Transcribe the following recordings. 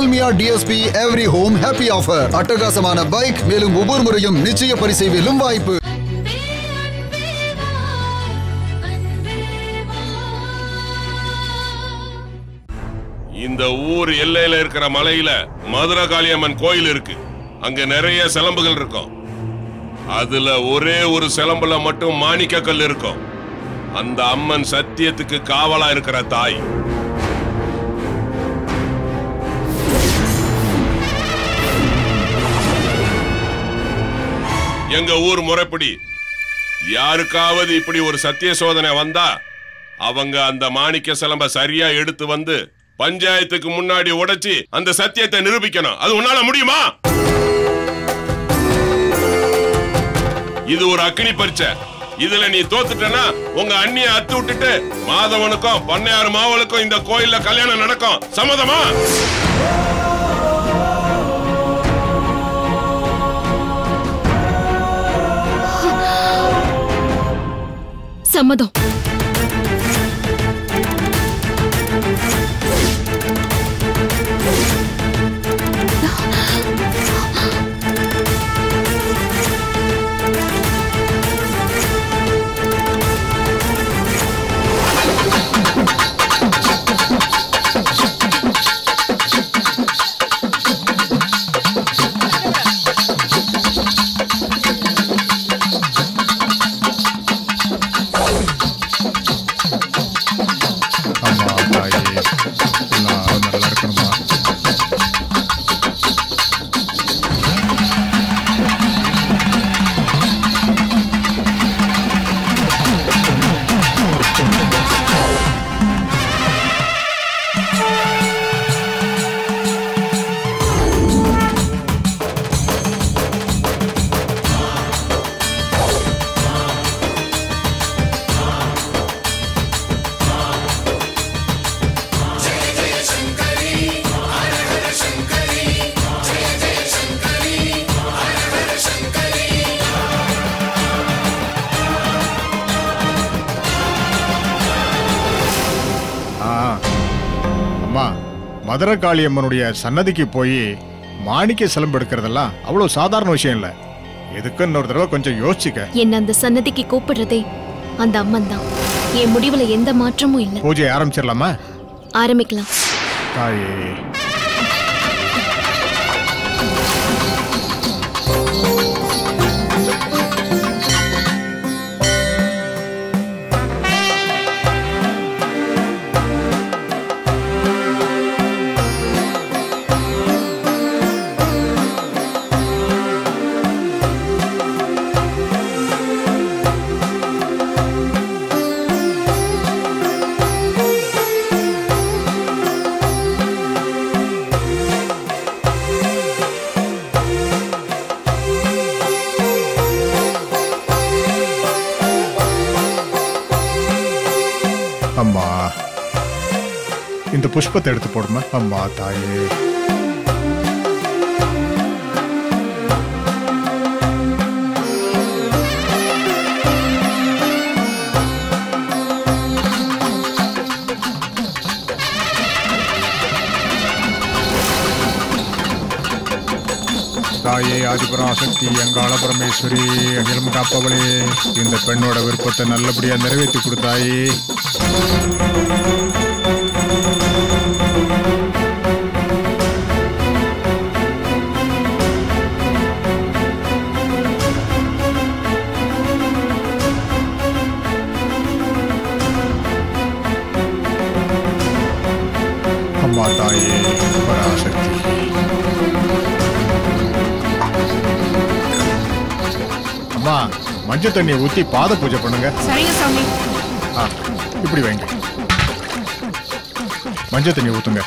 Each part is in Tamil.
Dalmia DSP every home happy offer அட்டகாசமான பைக் மேலும் ஒவ்வொரு முறையும் நிச்சய பரிசை வெல்லும் வாய்ப்பு. இந்த ஊர் எல்லையில இருக்கிற மலையில மதுரை காளியம்மன் கோயில் இருக்கு. அங்க நிறைய சிலம்புகள் இருக்கும். அதுல ஒரே ஒரு சிலம்புல மட்டும் மாணிக்க கல் இருக்கும். அந்த அம்மன் சத்தியத்துக்கு காவலா இருக்கிற தாய். எங்க ஊர் முறைப்படி. யாருக்காவது இப்படி ஒரு சத்திய சோதனை வந்தா அவங்க அந்த மாணிக்க சிலம்ப சரியா எடுத்து வந்து பஞ்சாயத்துக்கு முன்னாடி உடைச்சி அந்த சத்தியத்தை நிரூபிக்கணும். அது உன்னால முடியுமா? இது ஒரு அக்னி பரீட்சை. இதுல நீ தோத்துட்டனா உங்க அண்ணிய அத்து விட்டுட்டு மாதவனுக்கும் பண்ணையாறு மாவளுக்கும் இந்த கோயில்ல கல்யாணம் நடக்கும். சம்மதமா? சம்மதம். மதுரை காளியம்மனுடைய சன்னதிக்கு போய் மாணிக்க சிலம்பு எடுக்கிறதெல்லாம் அவ்வளோ சாதாரண விஷயம் இல்லை. எதுக்கு இன்னொரு தடவை கொஞ்சம் யோசிச்சுக்க. என்ன அந்த சன்னதிக்கு கூப்பிடுறதே அந்த அம்மன் தான் என் முடிவுல எந்த மாற்றமும் இல்லை. பூஜை ஆரம்பிச்சிடலாமா? ஆரம்பிக்கலாம். தாயே. இந்த புஷ்பத்தை எடுத்து போடுமா? அம்மா தாயே. தாயே ஆதிபராசக்தி அங்காள பரமேஸ்வரி அகிலம் காப்பவளே இந்த பெண்ணோட விருப்பத்தை நல்லபடியா நிறைவேற்றி கொடுத்தாயே மஞ்சள் தண்ணியை ஊத்தி பாத பூஜை பண்ணுங்க. சரிங்க சாமி. இப்படி வைங்க மஞ்சள் தண்ணி ஊத்துங்க.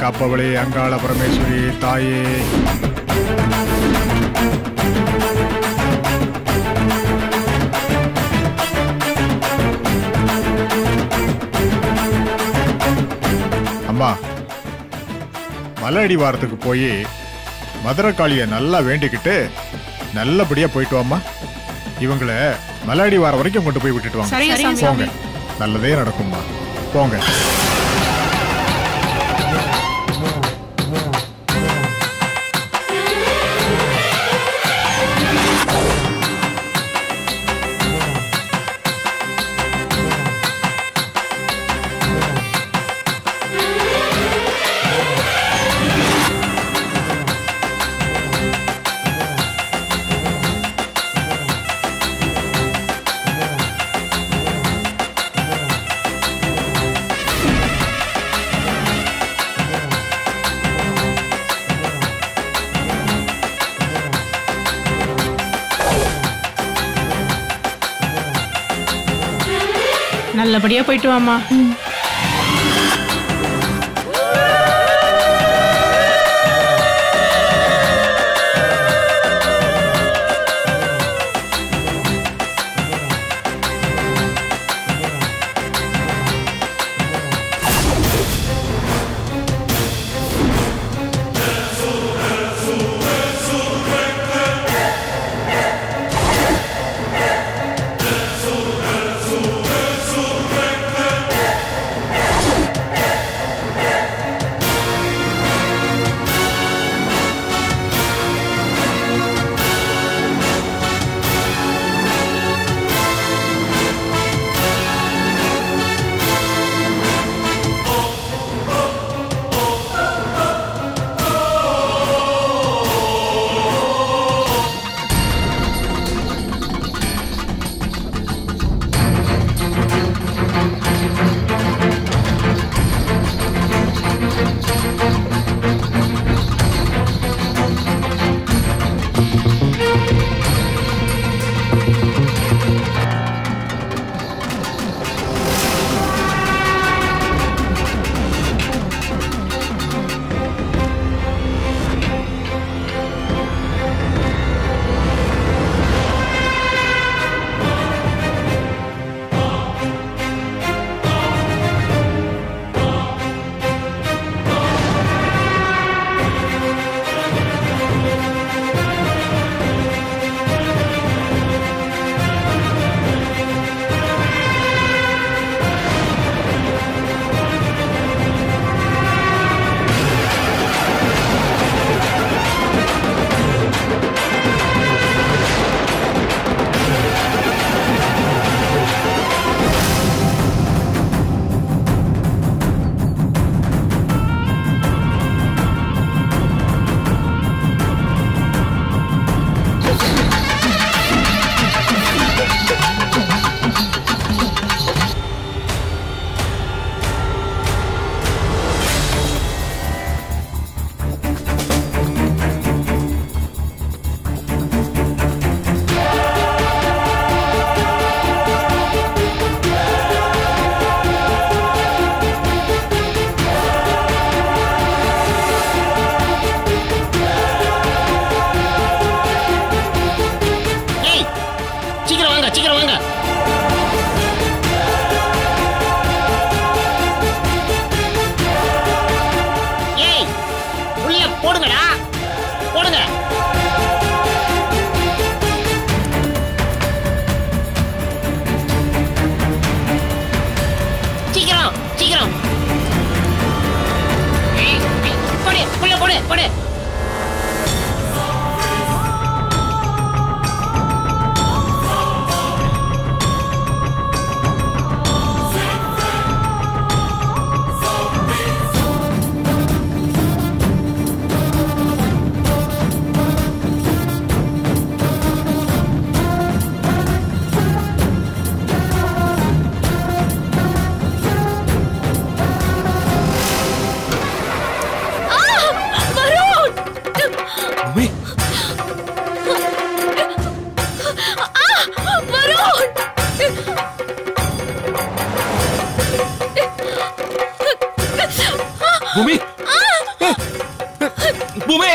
காப்பவளே அங்காள பரமேஸ்வரி தாயே. அம்மா மலை அடிவாரத்துக்கு போய் மதுரக்காளிய நல்லா வேண்டிக்கிட்டு நல்லபடியா போயிட்டு வாம்மா. இவங்கள மலை அடிவாரம் வரைக்கும் கொண்டு போய் விட்டுட்டு வாங்க. போங்க. நல்லதே நடக்கும்மா. போங்க. நல்லபடியா போயிட்டு வாமா れこれ。பூமி? பூமி?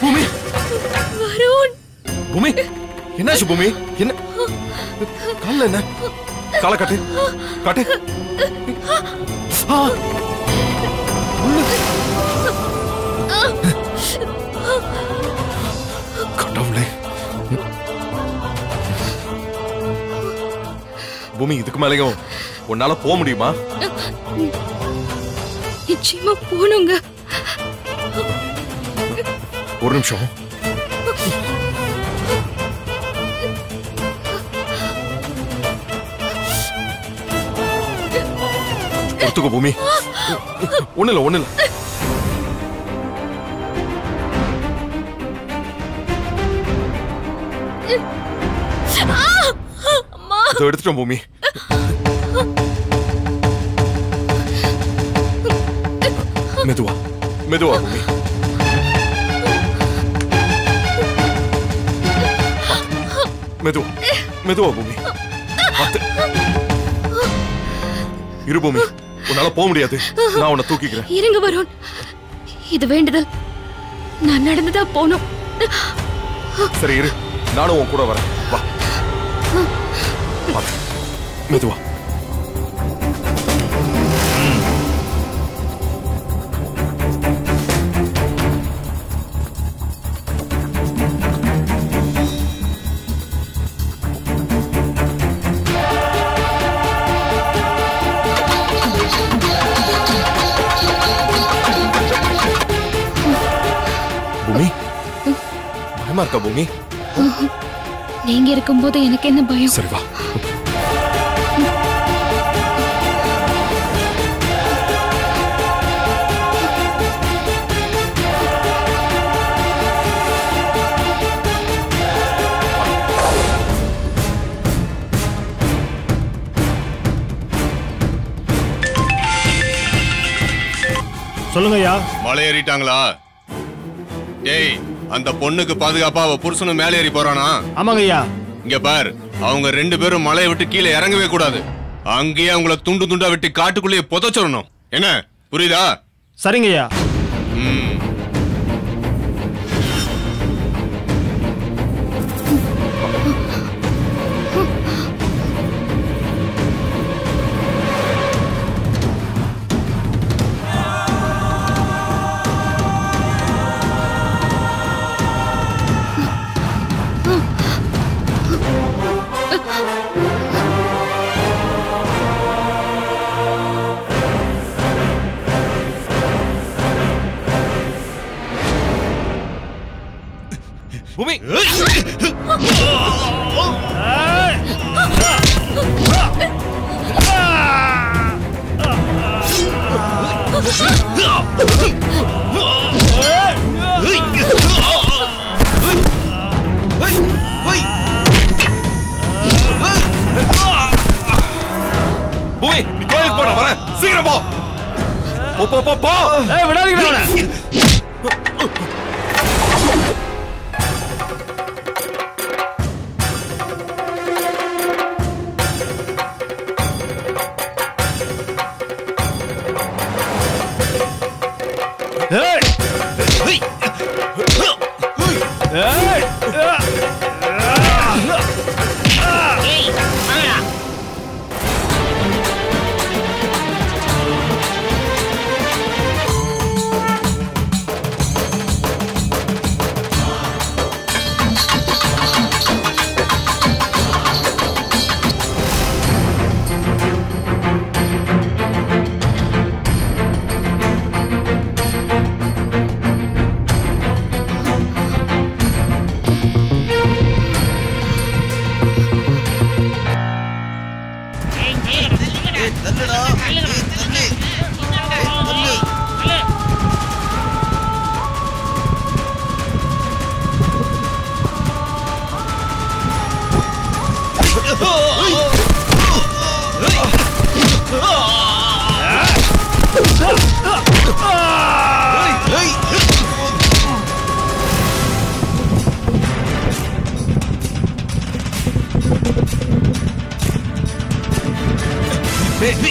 பூமி? வருண். பூமி? என்னாச்சு பூமி? என்ன? கால்ல என்ன? காலை காட்டு காட்டு. கடவுளே. பூமி இதுக்கு மேலேயும் உன்னால போக முடியுமா? நிச்சயமா போகணுங்க ஒரு நிமிஷம். எடுத்துக்கோ பூமி. ஒண்ணு இல்ல ஒண்ணு இல்ல எடுத்துட்டோம் பூமி. மெதுவா. பூமி மெதுவா. மெதுவா பூமி. இரு பூமி. உன்னால போக முடியாது. நான் உன்னை தூக்கிக்கிறேன். இருங்க வருண். இது வேண்டுதல். நான் நடந்துதான் போகணும். சரி இரு. நானும் உன் கூட வரேன். வா. மெதுவா. பூமி? பயமா இருக்கா பூமி? நீங்க இருக்கும்போது எனக்கு என்ன பயம்? சரி வா. சொல்லுங்க ஐயா மலை ஏறிட்டாங்களா? டேய் அந்த பொண்ணுக்கு பாதுகாப்பா அவ புருஷனும் மேலே ஏறி போறானா? ஆமாங்க ஐயா. இங்க பார் அவங்க ரெண்டு பேரும் மலையை விட்டு கீழே இறங்கவே கூடாது. அங்கேயே அவங்கள துண்டு துண்டா வெட்டி காட்டுக்குள்ளேயே புதைச்சிடணும். என்ன? புரியுதா? சரிங்க ஐயா. வரேன் சீக்கிரம் போ போ போ. போ விடாதீங்க. தள்ளுடா தள்ளு தள்ளு Ah! Bumi!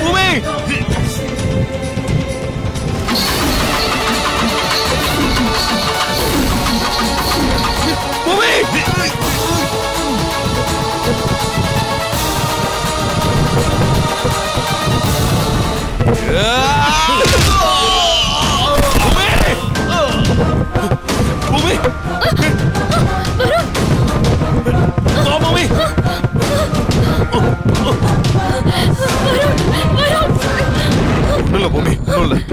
Bumi! Bumi! Yeah! me lo comí. No.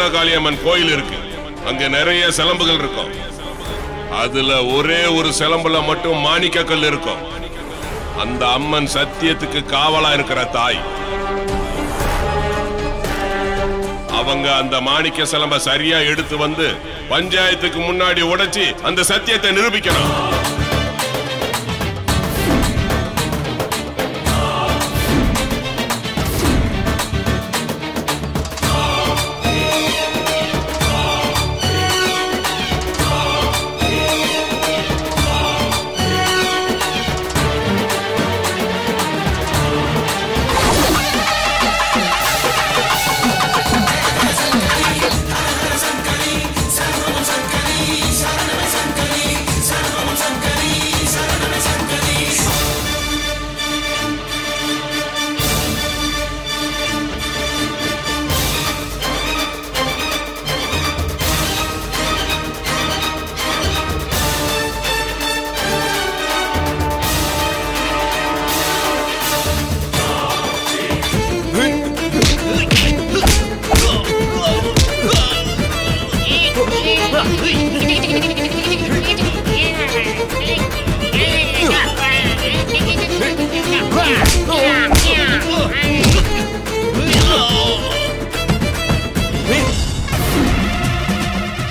Madurai Kaliamman கோயில் இருக்கு. அங்க நிறைய சிலம்புகள் இருக்கும். அதுல ஒரே ஒரு சிலம்புல மட்டும் மாணிக்க கல் இருக்கும். அந்த அம்மன் சத்தியத்துக்கு காவலா இருக்கிற தாய். அவங்க அந்த மாணிக்க சிலம்ப சரியா எடுத்து வந்து பஞ்சாயத்துக்கு முன்னாடி உடைச்சி அந்த சத்தியத்தை நிரூபிக்கணும்.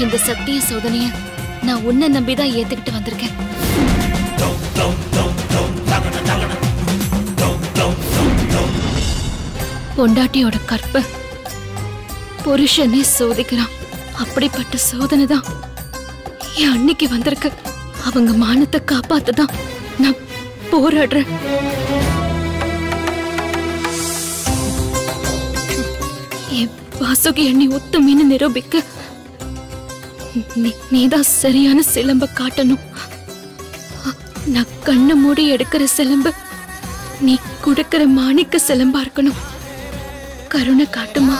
இந்த சத்திய சோதனைய நான் உன்னை நம்பிதான் ஏத்துக்கிட்டு வந்திருக்கேன். பொண்டாட்டியோட கற்ப புருஷனே சோதிக்கிறான். அப்படிப்பட்ட சோதனை தான் என் அன்னைக்கு வந்திருக்கு. அவங்க மானத்தை காப்பாத்துதான் நான் போராடுறேன். என் வாசுகி அண்ணி உத்தமின்னு நிரூபிக்க நீதான் சரியான சிலம்ப காட்டணும். நான் கண்ணு மூடி எடுக்கிற சிலம்பு நீ கொடுக்கிற மாணிக்க சிலம்பா இருக்கணும். கருணை காட்டுமா?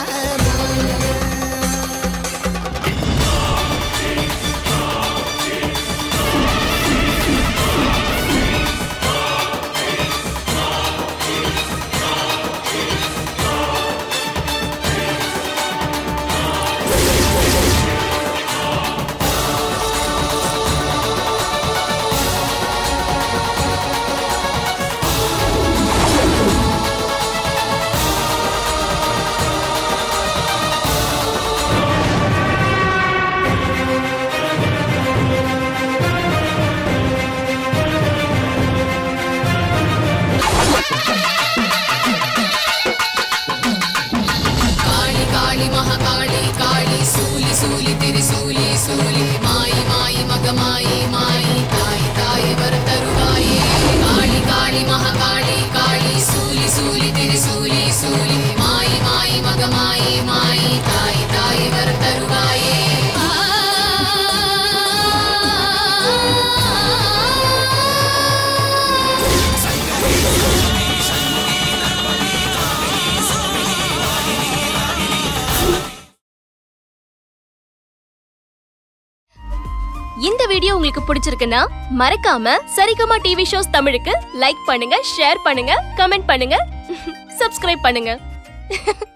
சொந்தமாய் உங்களுக்கு பிடிச்சிருக்குன்னா மறக்காம சரிகமா டிவி ஷோஸ் தமிழுக்கு லைக் பண்ணுங்க ஷேர் பண்ணுங்க கமெண்ட் பண்ணுங்க சப்ஸ்கிரைப் பண்ணுங்க.